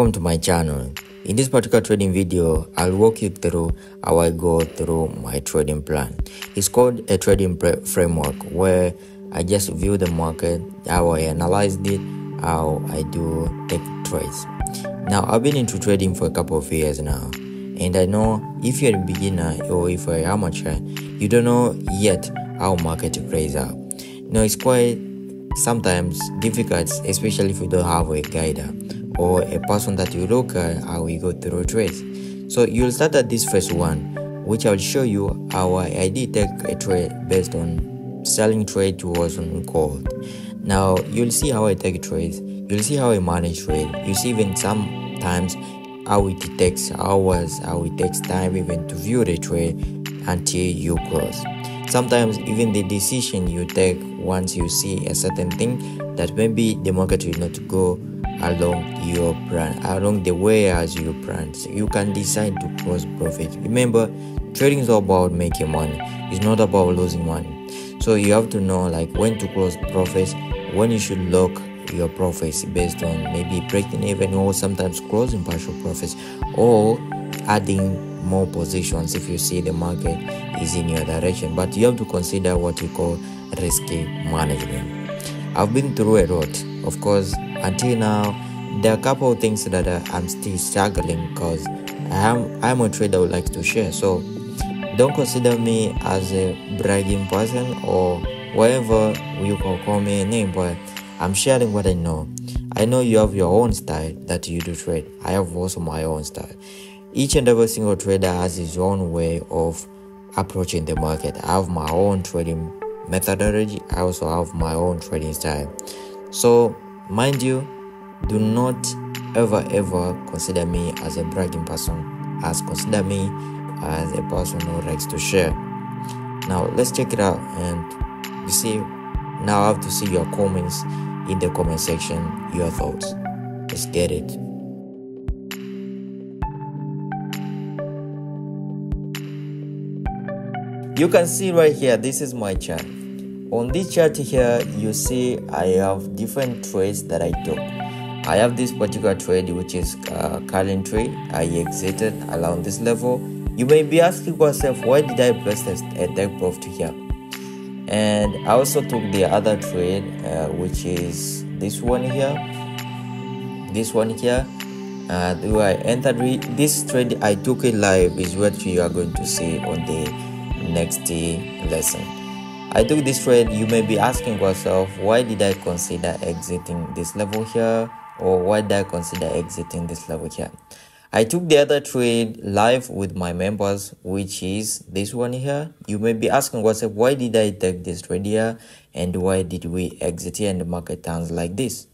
welcome to my channel. In this particular trading video, I'll walk you through how I go through my trading plan. It's called a trading framework where I just view the market, how I analyzed it, how I do take trades. Now, I've been into trading for a couple of years now, and I know if you're a beginner or if you're an amateur, you don't know yet how market plays out. Know, it's quite sometimes difficult, especially if you don't have a guide or a person that you look at how we go through trades. So you'll start at this first one, which I'll show you how I take a trade based on selling trade towards on gold. Now you'll see how I take trades, you'll see how I manage trade, you see even sometimes how it takes hours, how it takes time even to view the trade until you close. Sometimes even the decision you take once you see a certain thing that maybe the market will not go along your plan, along the way as you plan. So you can decide to close profit. Remember, trading is all about making money. It's not about losing money. So you have to know like when to close profits, when you should lock your profits based on maybe breaking even or sometimes closing partial profits or adding more positions if you see the market is in your direction. But you have to consider what you call risky management. I've been through a lot. Of course, until now, there are a couple of things that I'm still struggling because I'm I'm a trader who likes to share. So don't consider me as a bragging person or whatever you can call me a name, but I'm sharing what I know. I know you have your own style that you do trade. I have also my own style. Each and every single trader has his own way of approaching the market. I have my own trading methodology. I also have my own trading style. So, mind you, do not ever ever consider me as a bragging person, as consider me as a person who likes to share. Now, let's check it out and you see. Now, I have to see your comments in the comment section, your thoughts. Let's get it. You can see right here, this is my chart. On this chart here, you see I have different trades that I took. I have this particular trade which is uh, current trade. I exited around this level. You may be asking yourself, why did I place a take profit here? And I also took the other trade, uh, which is this one here. This one here. Uh, I entered this trade I took it live is what you are going to see on the next lesson. I took this trade. You may be asking yourself, why did I consider exiting this level here? Or why did I consider exiting this level here? I took the other trade live with my members, which is this one here. You may be asking yourself, why did I take this trade here? And why did we exit here and the market turns like this?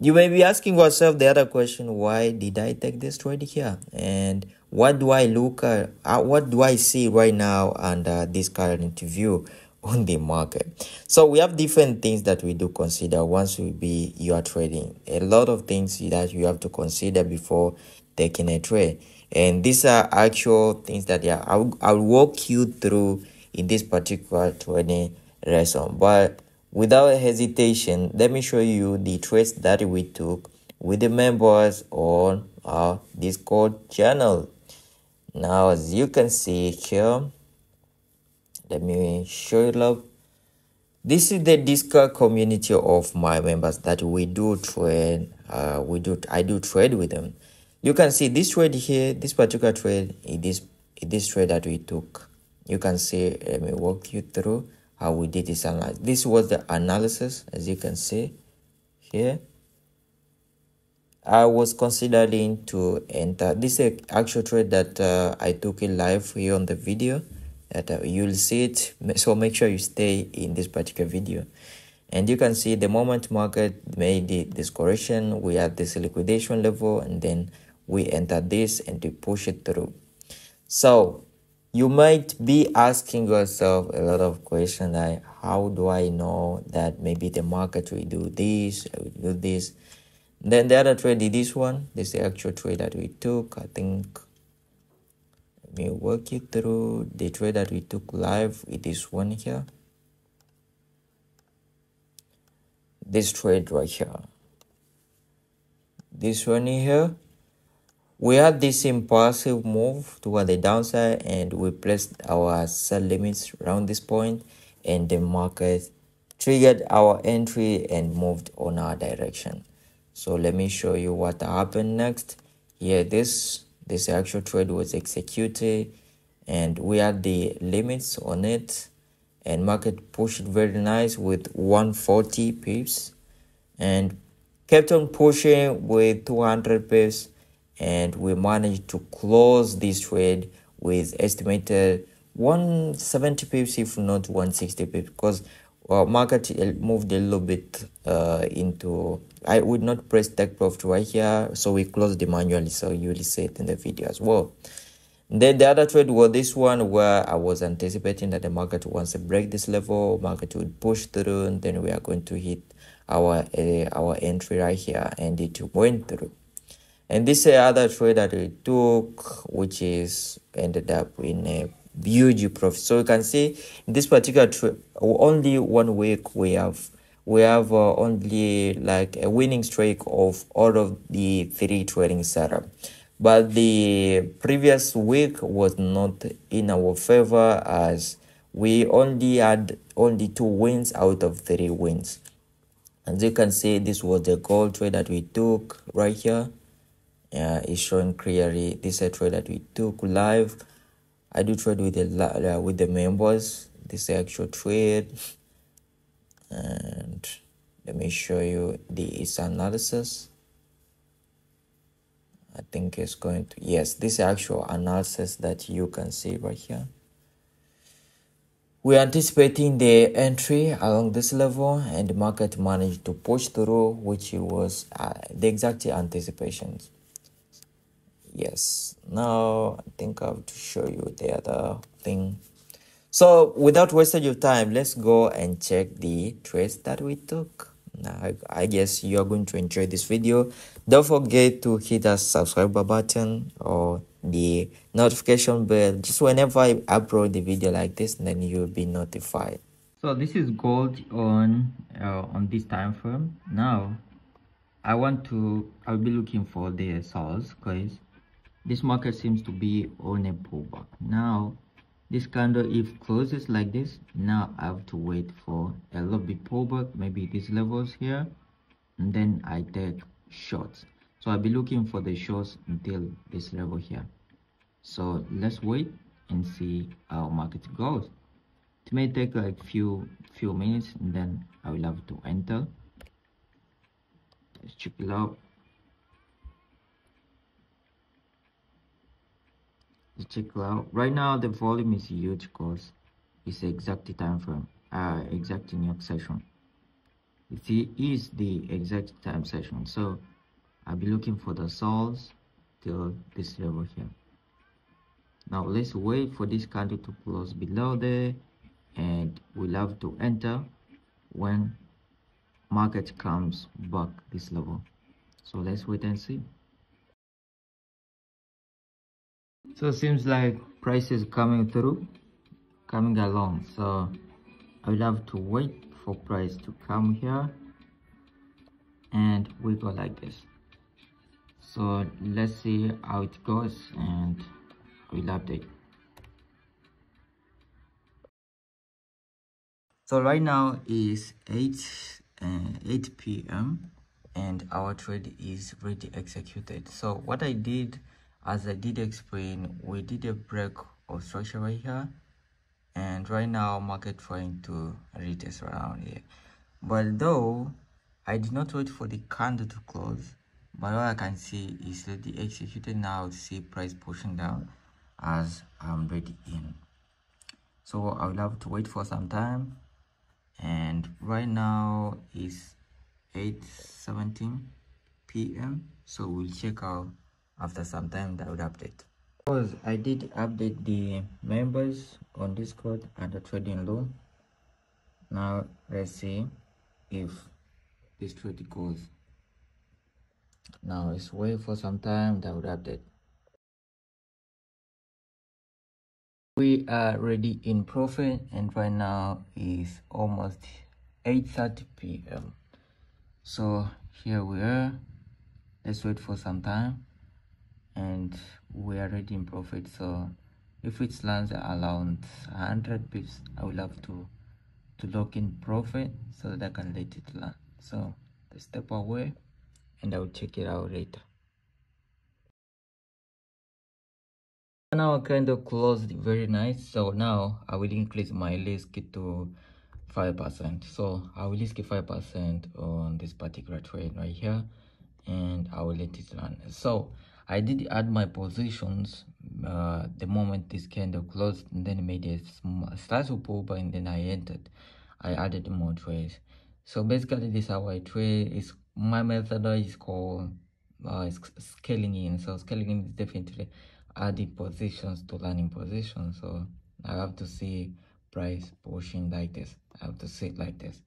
You may be asking yourself the other question, why did I take this trade here? And what do I look at? Uh, what do I see right now under this current view? On the market. So we have different things that we do consider once we be you are trading. A lot of things that you have to consider before taking a trade. And these are actual things that yeah, I'll, I'll walk you through in this particular trading lesson. But without hesitation, let me show you the trades that we took with the members on our Discord channel. Now, as you can see here, let me show you love. This is the discord community of my members that we do trade uh, we do i do trade with them. You can see this trade here this particular trade it is this trade that we took. You can see let me walk you through how we did this analysis. This was the analysis as you can see here. I was considering to enter this is actual trade that uh, I took it live here on the video that uh, you'll see it. So make sure you stay in this particular video. And you can see the moment market made this correction we have this liquidation level and then we enter this and we push it through. So you might be asking yourself a lot of questions like how do i know that maybe the market will do this will do this? Then the other trade did this one. This is the actual trade that we took. I think me walk you through the trade that we took live with this one here. This trade right here. This one here we had this impulsive move toward the downside and we placed our sell limits around this point and the market triggered our entry and moved on our direction. So let me show you what happened next. Here this this actual trade was executed and we had the limits on it? And market pushed very nice with 140 pips and kept on pushing with 200 pips and we managed to close this trade with estimated 170 pips if not 160 pips because our market moved a little bit uh, into I would not press take profit right here so we closed the manually so you will see it in the video as well. Then the other trade was this one where I was anticipating that the market wants to break this level market would push through and then we are going to hit our uh, our entry right here and it went through. And this other trade that we took which is ended up in a huge profit so you can see in this particular trade only one week we have we have uh, only like a winning streak of all of the three trading setup. But the previous week was not in our favor as we only had only two wins out of three wins. As you can see this was the gold trade that we took right here. Uh, is showing clearly. This is a trade that we took live i do trade with the with the members this is actual trade and let me show you the analysis. I think it's going to yes this actual analysis that you can see right here. We're anticipating the entry along this level and the market managed to push through which was uh, the exact anticipations yes. Now i think i have to show you the other thing. So without wasting your time let's go and check the trades that we took. Now I, guess you are going to enjoy this video. Don't forget to hit that subscribe button or the notification bell. Just whenever i upload the video like this then you'll be notified. So this is gold on uh, on this time frame. Now i want to i'll be looking for the source because this market seems to be on a pullback. Now this candle if closes like this now i have to wait for a little bit pullback maybe these levels here and then i take shorts so i'll be looking for the shorts until this level here. So let's wait and see how market goes. It may take like few few minutes and then i will have to enter. Let's check it out check out. Right now the volume is huge because it's the exact time frame uh exact new session. It is the exact time session. So i'll be looking for the source till this level here. Now let's wait for this candle to close below there and we'll have to enter when market comes back this level. So let's wait and see so it seems like price is coming through coming along. So i will have to wait for price to come here and we go like this. So let's see how it goes and we'll update so right now is 8 uh, 8 p.m and our trade is ready executed. So what i did as I did explain we did a break of structure right here and right now market trying to retest around here. But though I did not wait for the candle to close but all I can see is that the executed now see price pushing down as I'm ready in. So I will have to wait for some time and right now is 8 17 p.m so we'll check out after some time that would update. Because i did update the members on discord and the trading loan now let's see if this trade goes. Now let's wait for some time that would update. We are ready in profit and right now is almost 8:30 p.m so here we are. Let's wait for some time and we are already in profit so if it lands around 100 pips i will have to to lock in profit so that i can let it land. So step away and i'll check it out later. Now I kind of closed very nice so now i will increase my risk to five percent. So i will risk five percent on this particular trade right here and i will let it run. So i did add my positions uh, the moment this candle closed and then made a small of pullback and then i entered. I added more trades so basically this is how i trade. Is my method is called uh, scaling in. So scaling in is definitely adding positions to learning positions. So i have to see price pushing like this. I have to see it like this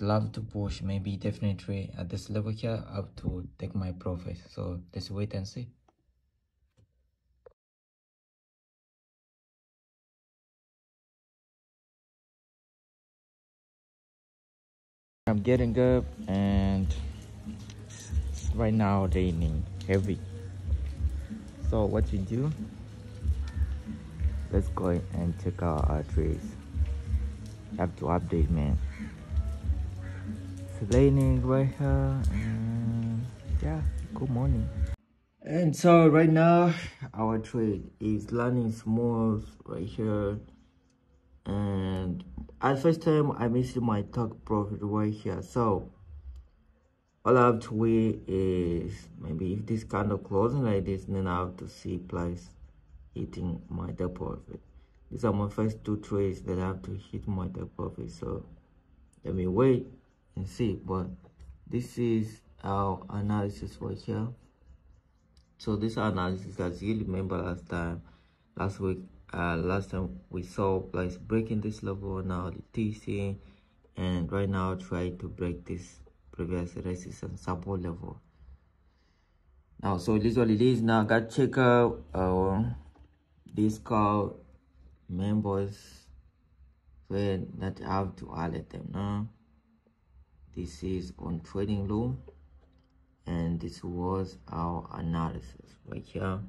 love to push maybe definitely at this level here up to take my profit. So let's wait and see. I'm getting up and right now raining heavy. So what you do? Let's go and check out our trees. Have to update man it's raining right here and yeah good morning. And so right now our trade is learning smooth right here. And at first time i missed my top profit right here. So all I have to wait is maybe if this kind of closing like this then I have to see price hitting my top profit. These are my first two trades that I have to hit my top profit. So let me wait and see but this is our analysis right here. So this analysis as you remember last time last week uh last time we saw price breaking this level now the tc and right now try to break this previous resistance support level. Now so this what it is now got check out uh Discord members so that I have to alert them now this is on trading room and this was our analysis right here.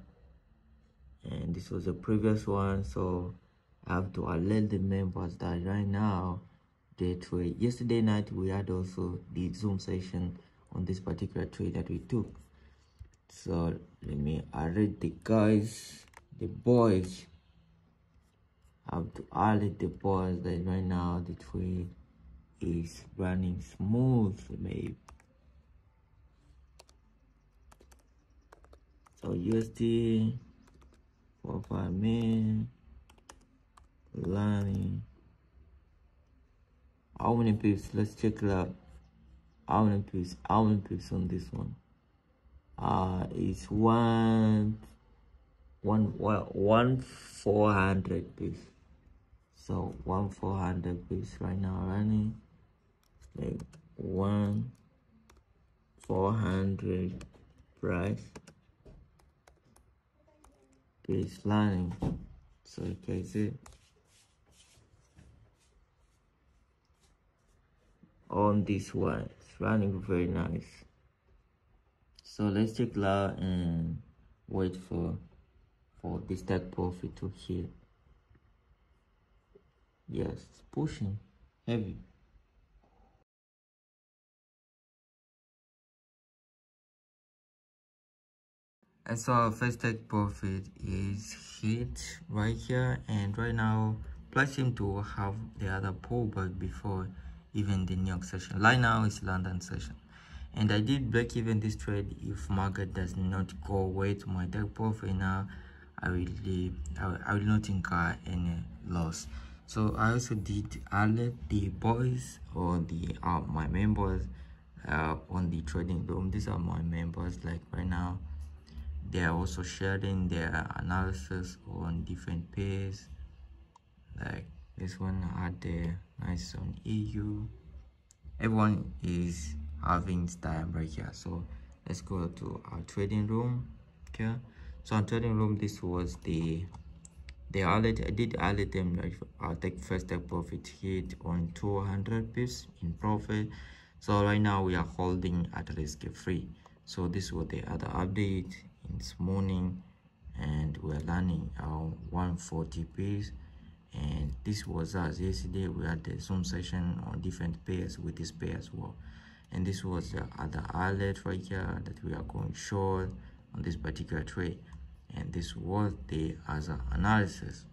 And this was the previous one so I have to alert the members that right now day trade. Yesterday night we had also the zoom session on this particular trade that we took. So let me alert the guys the boys. I have to alert the boys that right now the trade is running smooth maybe so USD for five minutes learning how many pips? Let's check it out. How many pips? How many pips on this one? Uh it's one one one four hundred pips. So one four hundred pips right now running like one four hundred price. Piece lining so you can see on this one it's running very nice. So let's check that and wait for for this tag profit to hit. Yes it's pushing heavy and so our first take profit is hit right here and right now plus him to have the other pullback before even the New York session. Right now is London session. And I did break even this trade if market does not go away to my take profit now I will leave, I will not incur any loss. So I also did alert the boys or the uh, my members uh, on the trading room. These are my members like right now. They are also sharing their analysis on different pairs. Like this one had the nice on eu everyone is having time right here. So let's go to our trading room. Okay. So our trading room this was the the alert i did alert them like i'll take first take profit hit on 200 pips in profit. So right now we are holding at risk free. So this was the other update this morning and we're learning our 140 pairs. And this was us yesterday. We had uh, the zoom session on different pairs with this pair as well. And this was the other alert right here that we are going short on this particular trade and this was the other analysis.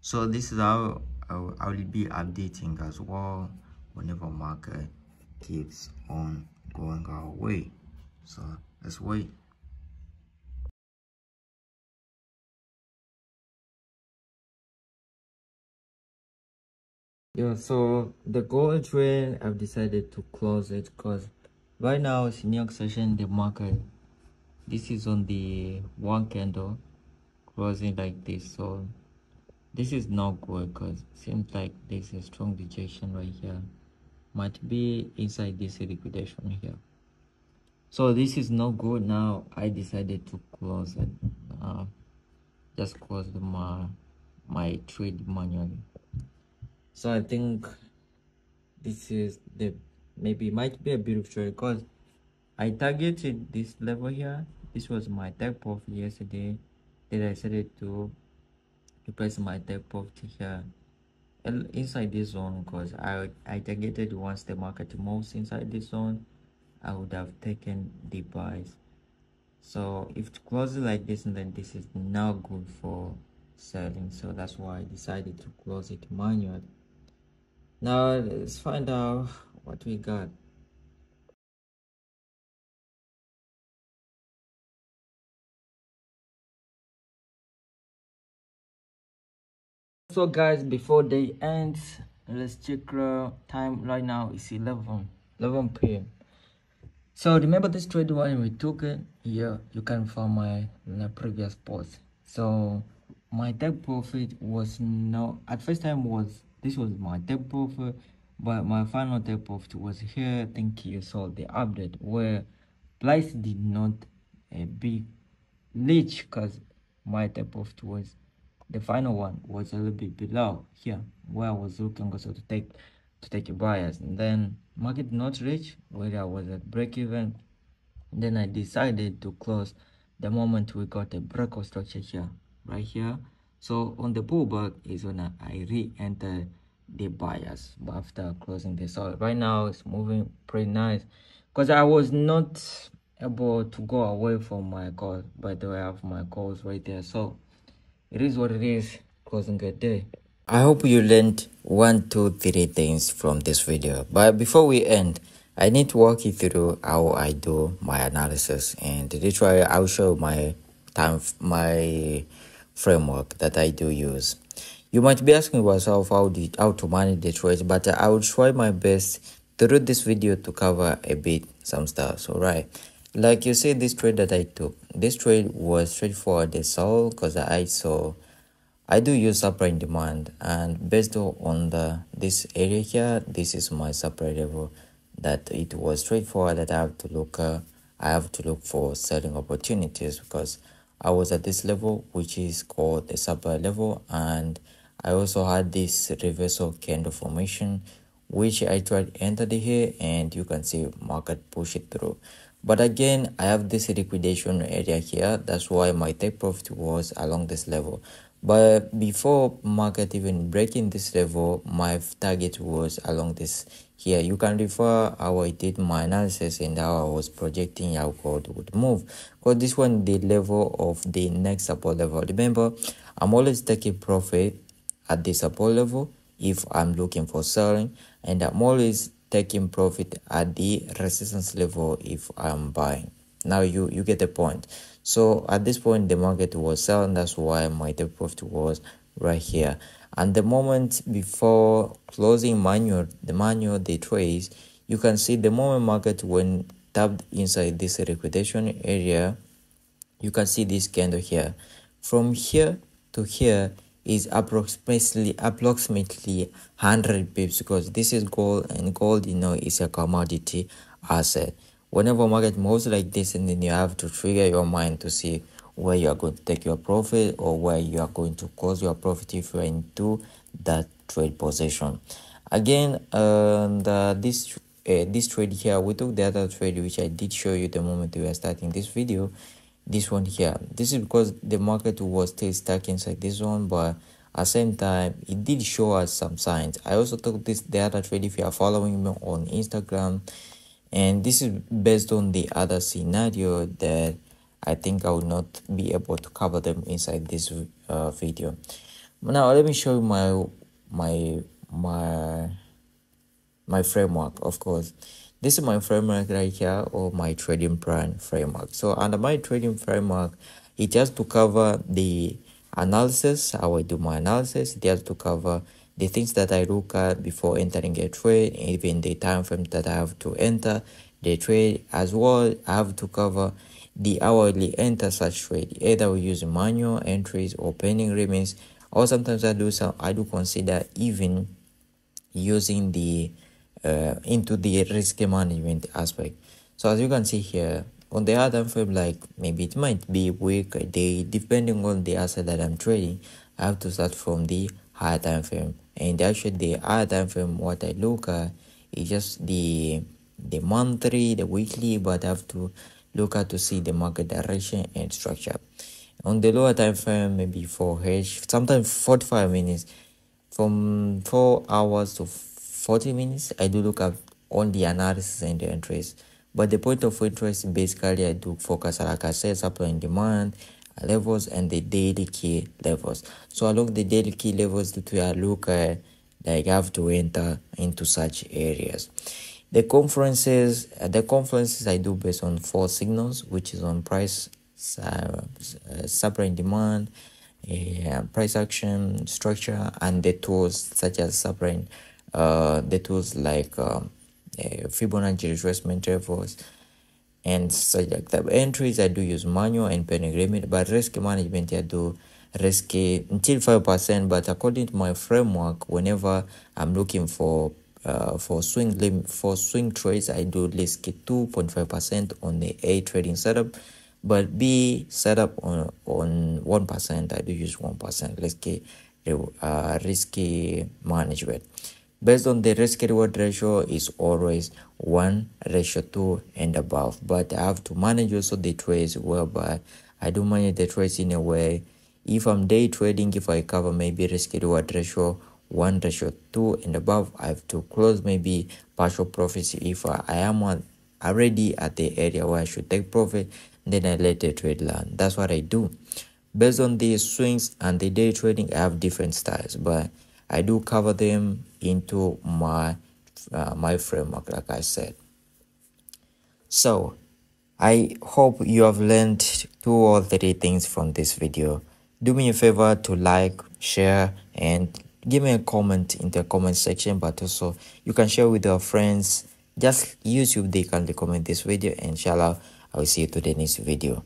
So this is how I will be updating as well whenever market keeps on going our way. So let's wait yeah so the gold trade i've decided to close it because right now it's new session the market this is on the one candle closing like this. So this is not good because seems like there's a strong rejection right here. Might be inside this liquidation here. So this is not good. Now i decided to close it. Uh, just close my my trade manually so i think this is the maybe might be a bit of trade because i targeted this level here. This was my take profit yesterday then i decided to replace my take profit here. Inside this zone because i i targeted once the market moves inside this zone i would have taken the buys. So if it closes like this and then this is not good for selling. So that's why i decided to close it manually now let's find out what we got. So guys before day ends let's check the time right now. It's 11 11 p.m so remember this trade when we took it? Here you can find my, my previous post. So my take profit was no at first time was this was my take profit but my final take profit was here. Thank you. Saw the update where price did not uh, be reach because my take profit was the final one was a little bit below here where I was looking also to take to take a bias. And then market not reach where I was at break even. Then I decided to close the moment we got a breakout structure here right here so on the pullback is when I re-enter the bias after closing this so right now it's moving pretty nice. Because I was not able to go away from my call by the way I have my calls right there. So it is what it is. Closing a day. I hope you learned one two three things from this video. But before we end i need to walk you through how i do my analysis and literally i'll show my time my framework that i do use. You might be asking yourself how did how to manage the trades but i will try my best through this video to cover a bit some stuff. So right like you see this trade that i took this trade was straightforward as all because i saw i do use supply and demand and based on the this area here this is my supply level that it was straightforward that i have to look uh, i have to look for selling opportunities because i was at this level which is called the supply level and i also had this reversal candle formation which i tried entered here and you can see market push it through. But again i have this liquidation area here. That's why my take profit was along this level but before market even breaking this level my target was along this here. You can refer how i did my analysis and how i was projecting how gold would move. Because this one the level of the next support level. Remember i'm always taking profit at the support level if i'm looking for selling and i'm always taking profit at the resistance level if i'm buying now you you get the point. So at this point the market was selling. That's why my take profit was right here. And the moment before closing manual the manual the trades you can see the moment market when tapped inside this liquidation area you can see this candle here. From here to here is approximately approximately 100 pips because this is gold and gold you know is a commodity asset whenever market moves like this and then you have to trigger your mind to see where you are going to take your profit or where you are going to close your profit if you're into that trade position. Again and uh, this uh, this trade here we took the other trade which i did show you the moment we were starting this video this one here. This is because the market was still stuck inside this one but at the same time it did show us some signs. I also took this the other trade if you are following me on instagram and this is based on the other scenario that i think i will not be able to cover them inside this uh, video. Now let me show you my my my my framework of course. This is my framework right here or my trading plan framework. So under my trading framework it has to cover the analysis. I do my analysis it has to cover the things that i look at before entering a trade even the time frame that i have to enter the trade as well i have to cover the hourly enter such trade either we use manual entries or pending remains or sometimes i do some i do consider even using the uh, into the risk management aspect. So as you can see here, on the other frame, like maybe it might be week, a day, depending on the asset that I'm trading, I have to start from the higher time frame. And actually the higher time frame, what I look at is just the the monthly, the weekly, but I have to look at to see the market direction and structure. On the lower time frame, maybe for H, sometimes 45 minutes, from 4 hours to 40 minutes i do look at on the analysis and the entries but the point of interest basically i do focus like i said supply and demand levels and the daily key levels. So along the daily key levels that we are look at like have to enter into such areas. The confluences the confluences i do based on four signals which is on price uh, supply and demand uh, price action structure and the tools such as supply uh, the tools like um, uh, Fibonacci retracement levels and such like. Entries I do use manual and pending limit, but risk management I do risky until five percent. But according to my framework, whenever I'm looking for uh, for swing limit for swing trades, I do risky two point five percent on the A trading setup, but B setup on on one percent. I do use one percent risky uh, risky management based on the risk reward ratio is always 1 ratio 2 and above. But i have to manage also the trades whereby i do manage the trades in a way if i'm day trading if i cover maybe risk reward ratio 1 ratio 2 and above i have to close maybe partial profits if i, am already at the area where i should take profit then i let the trade land. That's what i do. Based on the swings and the day trading i have different styles but I do cover them into my uh, my framework like I said. So I hope you have learned two or three things from this video. Do me a favor to like, share and give me a comment in the comment section but also you can share with your friends just YouTube they can comment this video and inshallah I will see you to the next video.